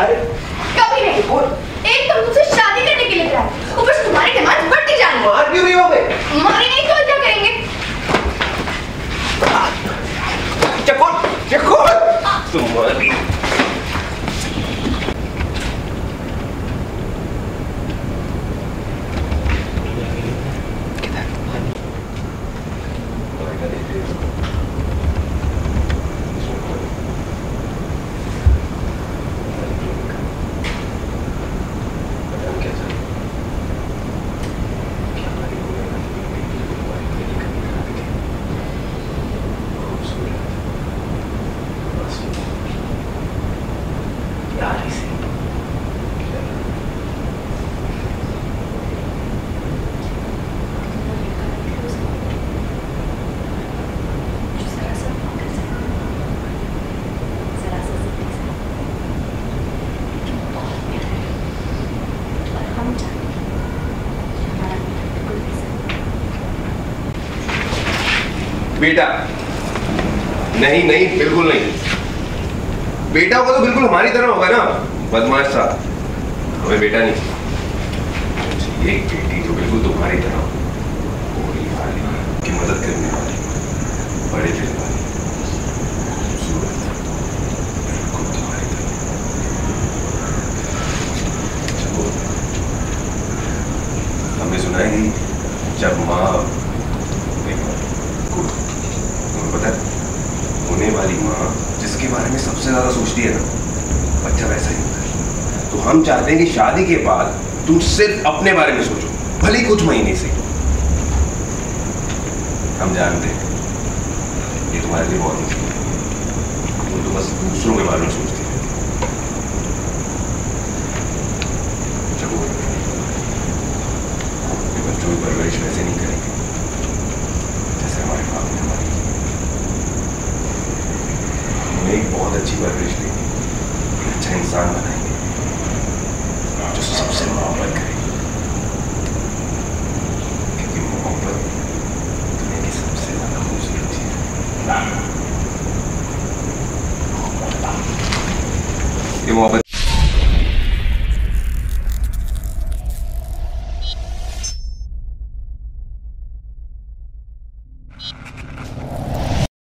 अरे। कभी नहीं बोल। एक तो मुझसे शादी करने के लिए कराए ऊपर से तुम्हारी डिमांड बढ़ती जा रही मार क्यों नहीं होगे मारे नहीं तो क्या करेंगे? चकोर चकोर। तुम्हारी बेटा नहीं नहीं बिल्कुल नहीं। बेटा होगा तो बिल्कुल हमारी तरह होगा ना। बदमाश सा हमें बेटा नहीं। एक बेटी जो बिल्कुल तुम्हारी तरह होली वाली की मदद करने वाली बड़े दिल वाली खूबसूरत, बिल्कुल तुम्हारी तरह। चलो, हमने सुना है कि जब माँ को- होने वाली माँ, जिसके बारे में सबसे ज़्यादा सोचती है ना, बच्चा वैसा ही होता है। तो हम चाहते हैं कि शादी के बाद तुम सिर्फ़ अपने बारे में सोचो, भले कुछ महीने से। हम जानते हैं, ये तुम्हारे लिए बहुत मुश्किल है। तुम तो बस दूसरों के बारे में सोचती अच्छी परवरिश देंगे फिर अच्छा इंसान बनाएंगे जो सबसे मोहब्बत करेंगे